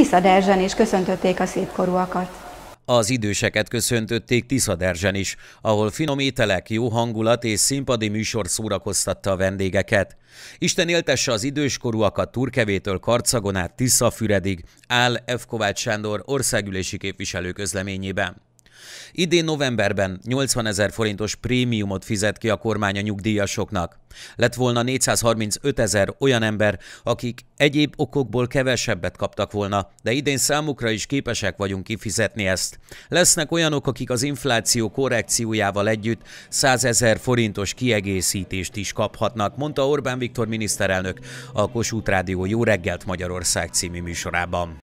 Tisza Derzsen is köszöntötték a szépkorúakat. Az időseket köszöntötték Tiszaderzsen is, ahol finom ételek, jó hangulat és színpadi műsor szórakoztatta a vendégeket. Isten éltesse az időskorúakat Turkevétől Karcagon át Tiszafüredig, áll F. Kovács Sándor országülési képviselő közleményében. Idén novemberben 80 ezer forintos prémiumot fizet ki a kormány a nyugdíjasoknak. Lett volna 435 ezer olyan ember, akik egyéb okokból kevesebbet kaptak volna, de idén számukra is képesek vagyunk kifizetni ezt. Lesznek olyanok, akik az infláció korrekciójával együtt 100 ezer forintos kiegészítést is kaphatnak, mondta Orbán Viktor miniszterelnök a Kossuth Rádió Jó reggelt Magyarország című műsorában.